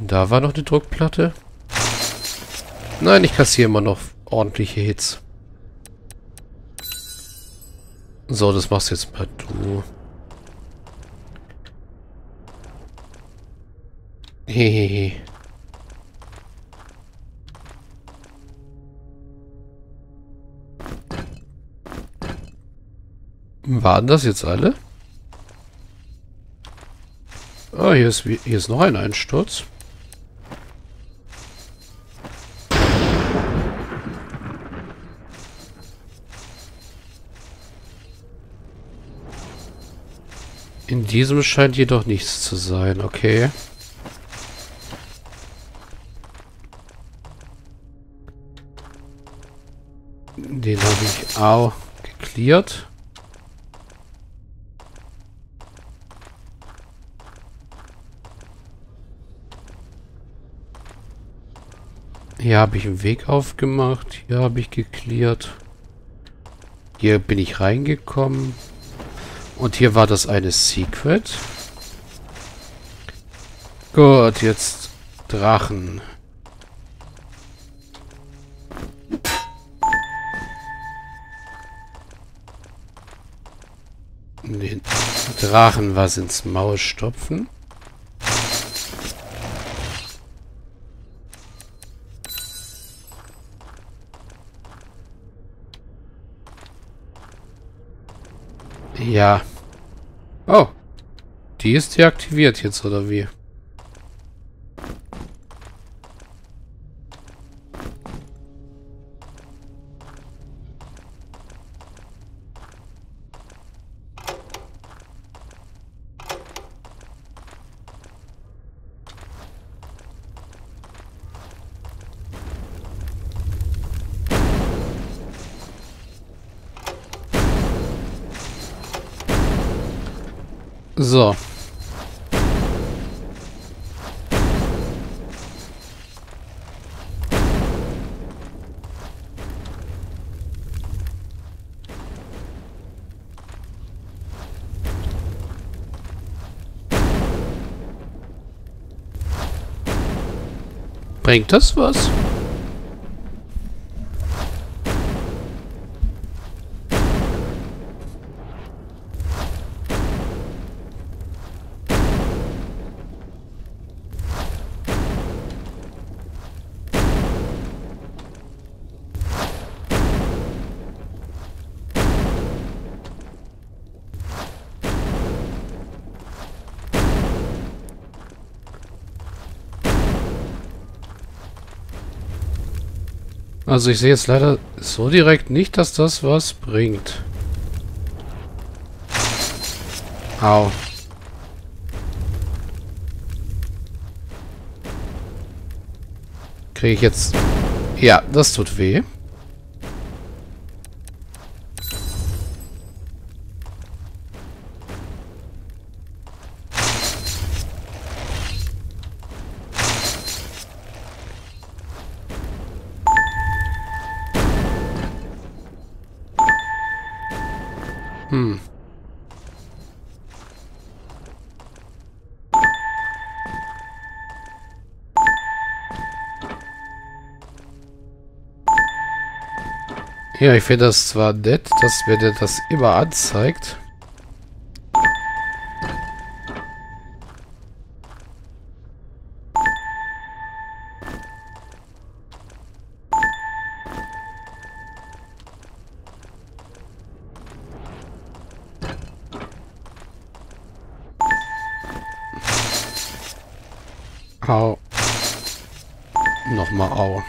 Da war noch die Druckplatte. Nein, ich kassiere immer noch ordentliche Hits. So, das machst jetzt mal du. Hehehe. Waren das jetzt alle? Ah, hier ist, hier ist noch ein Einsturz. In diesem scheint jedoch nichts zu sein, okay. Den habe ich auch geklärt. Hier habe ich einen Weg aufgemacht. Hier habe ich geklärt. Hier bin ich reingekommen. Und hier war das eine Secret. Gut, jetzt Drachen. Den Drachen was ins Maul stopfen. Ja. Oh. Die ist deaktiviert jetzt, oder wie? So. Bringt das was? Also ich sehe jetzt leider so direkt nicht, dass das was bringt. Au. Kriege ich jetzt... Ja, das tut weh. Ja, ich finde das zwar nett, dass mir der das immer anzeigt. Au. Nochmal au.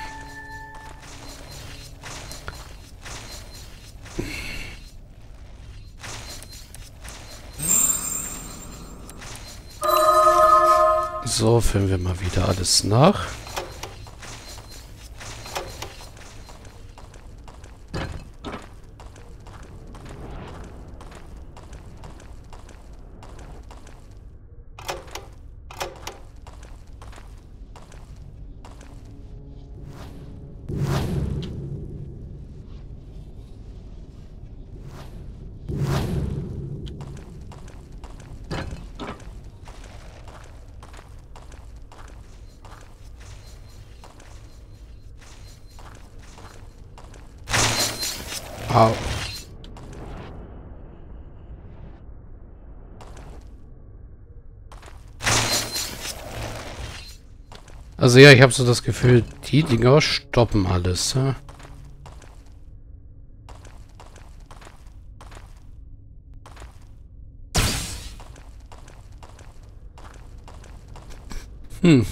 So, füllen wir mal wieder alles nach. Au. Also ja, ich habe so das Gefühl, die Dinger stoppen alles. Ja? Hm.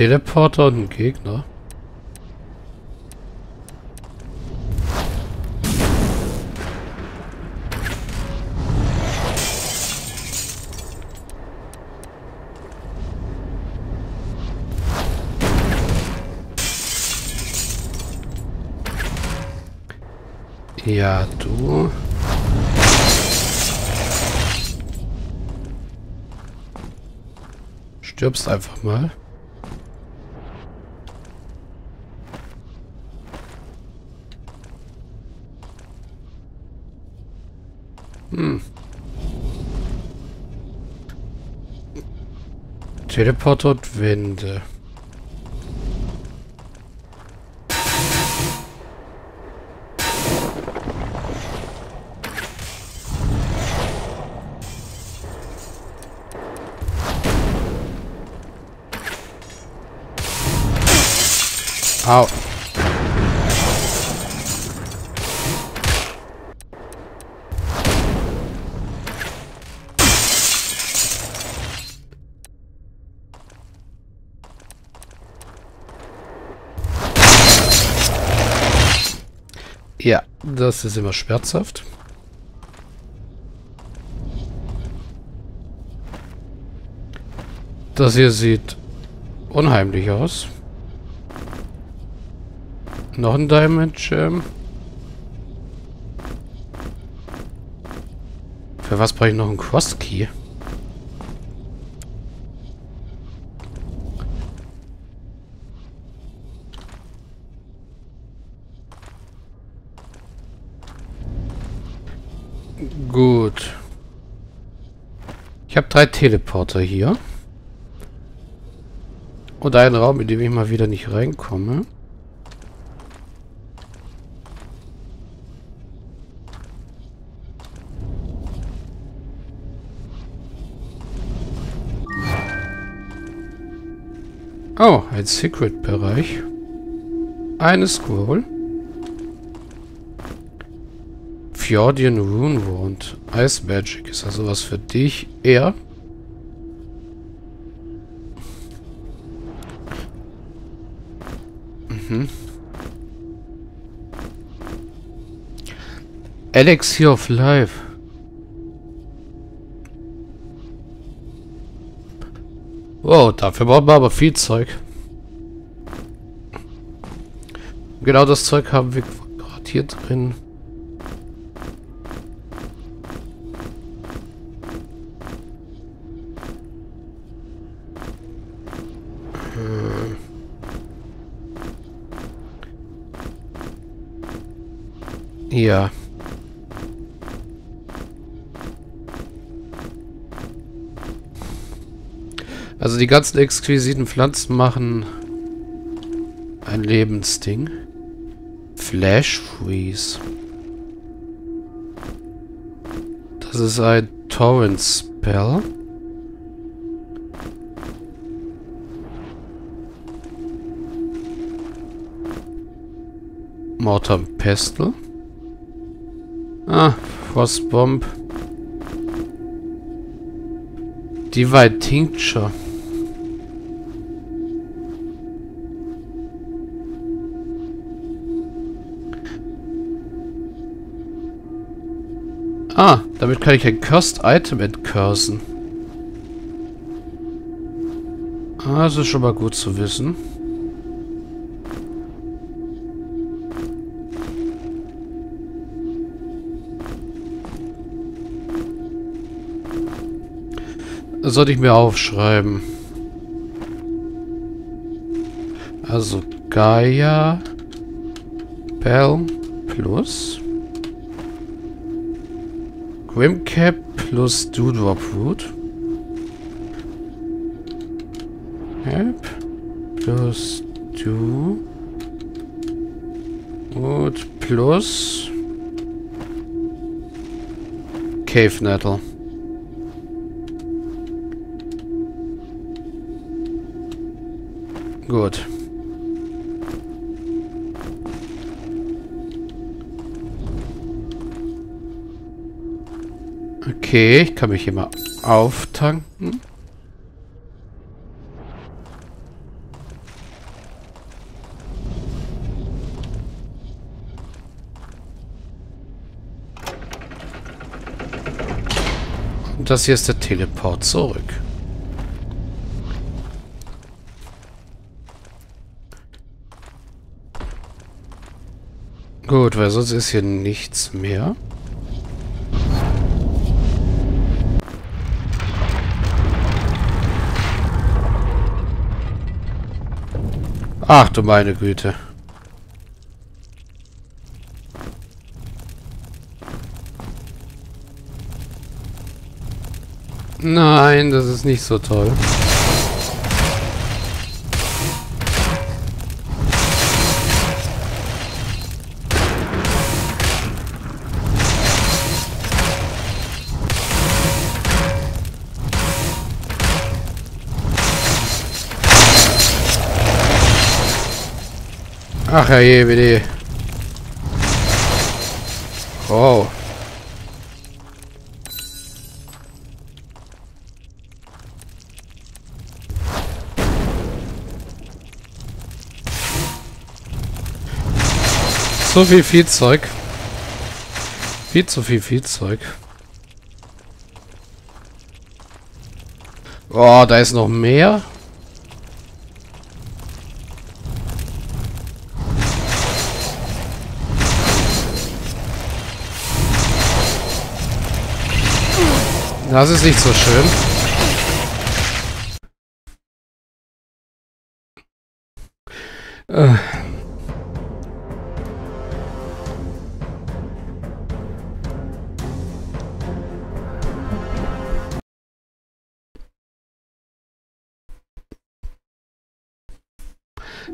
Teleporter und ein Gegner. Ja, du. Stirbst einfach mal. Hm. Teleporter und Wände. Au. Ja, das ist immer schmerzhaft. Das hier sieht unheimlich aus. Noch ein Damage. Ähm. Für was brauche ich noch einen Cross-Key? Gut. Ich habe drei Teleporter hier. Und einen Raum, in dem ich mal wieder nicht reinkomme. Oh, ein Secret-Bereich. Eine Scroll. Fjordian Rune Wand. Ice Magic ist also was für dich. Er. Mhm. Elixir of Life. Wow, dafür braucht man aber viel Zeug. Genau das Zeug haben wir gerade hier drin. Ja. Also die ganzen exquisiten Pflanzen machen ein Lebensding. Flash Freeze. Das ist ein Torrent Spell. Mortam Pestle. Ah, Frostbomb. Divide Tincture. Ah, damit kann ich ein Cursed Item entcursen. Ah, das ist schon mal gut zu wissen. Das sollte ich mir aufschreiben. Also Gaia Bell plus Grimcap plus Dewdrop Root. Yep. plus du. Und plus Cave Nettle. Gut. Okay, ich kann mich hier mal auftanken. Und das hier ist der Teleport zurück. Gut, weil sonst ist hier nichts mehr. Ach du meine Güte. Nein, das ist nicht so toll. Ach je, bitte. Oh. So viel Viehzeug. Viel zu viel Viehzeug. Oh, da ist noch mehr. Das ist nicht so schön. Äh.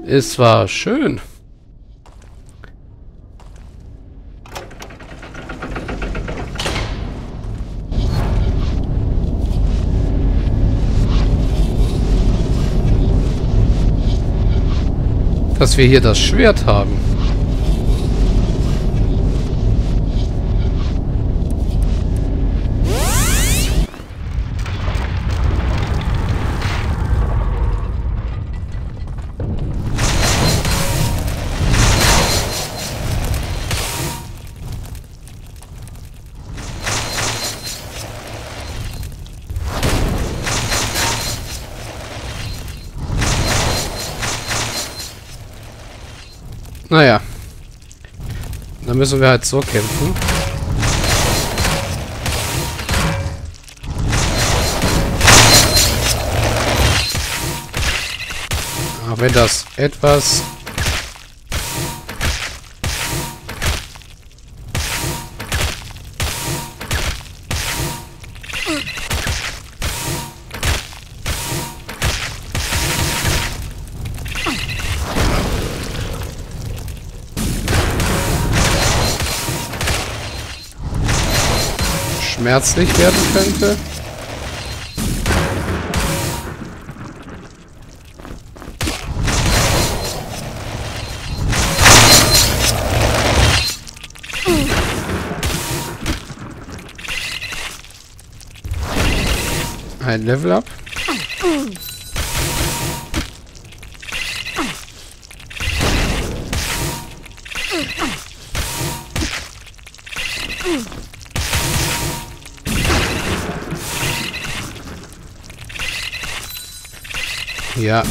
Es war schön. Dass wir hier das Schwert haben. Naja. Dann müssen wir halt so kämpfen. Auch wenn das etwas schmerzlich werden könnte. Ein Level Up. Ja.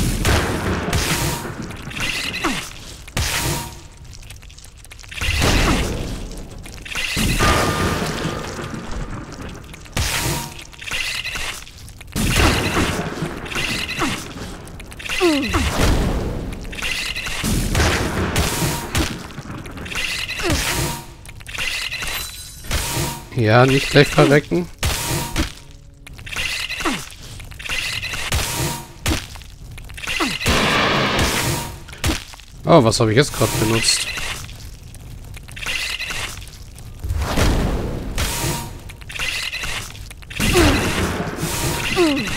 Ja, nicht gleich verrecken. Oh, was habe ich jetzt gerade benutzt? Ja.